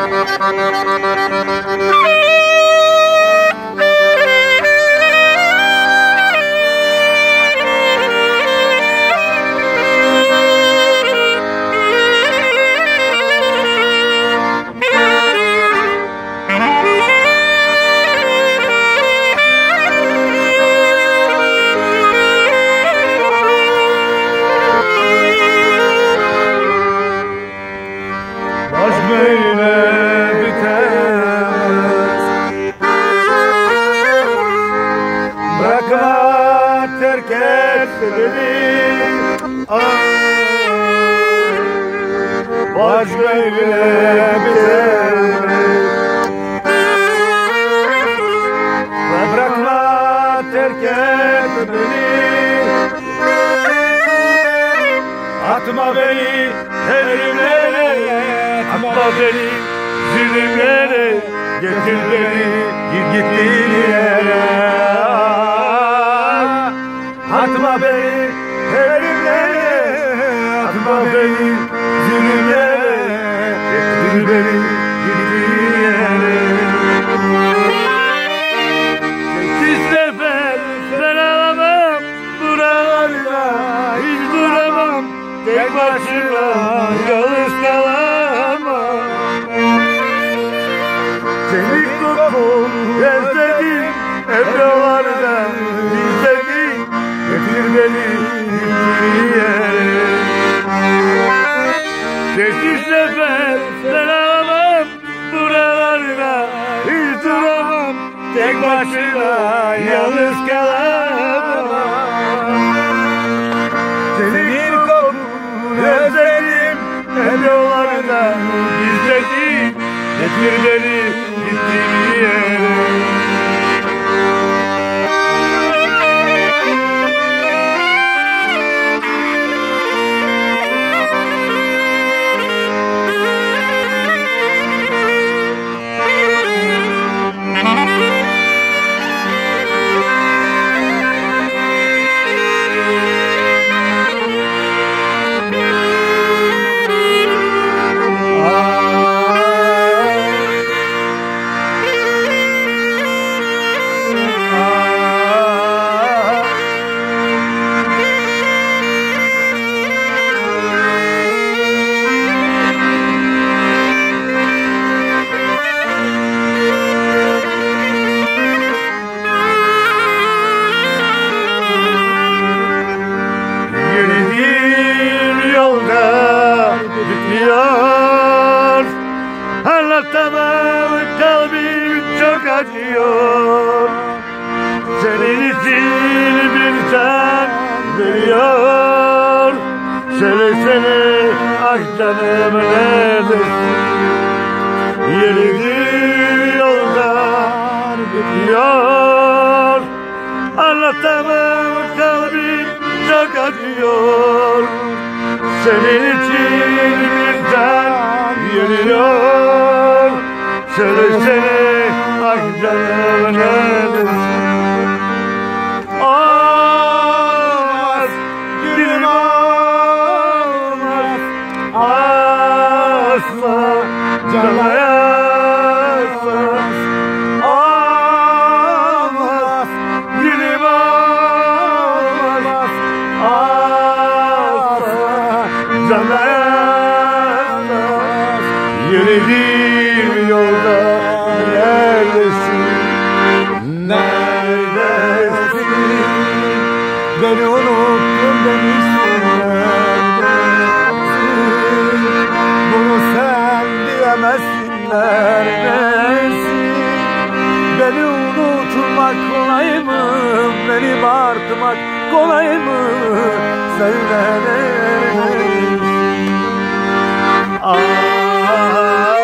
Baş Beni Ah, Baş böyle bitemez Bırakma terk et beni. Atma beni elimlere Atma beni. Zulümlere Getir beni git gittiğin yere beni elimlere Atma beni zulümlere Getir beni gittiğin yere. Sekiz sefer ben alamam hiç duramam Tek başıma yalnız kalamam. Seni kokun özledim Evralarda izledim Sefer ben alamam buralarda hiç duramam. Tek başına yalnız kalamam. Senin kokunu özledim. Hep yollarda izledim. Getir beni Anlatamam kalbim çok acıyor. Senin için bir can veriyor. Söylesene ah canım neredesin Yürüdüğüm yolda bitmiyor Anlatamam kalbim çok acıyor. Senin için bir can Söylesene Beni unuttun demişsin neredesin Bunu sen diyemezsin neredesin Beni unutmak kolay mı? Beni bağırtmak kolay mı? Söyle neredesin Ah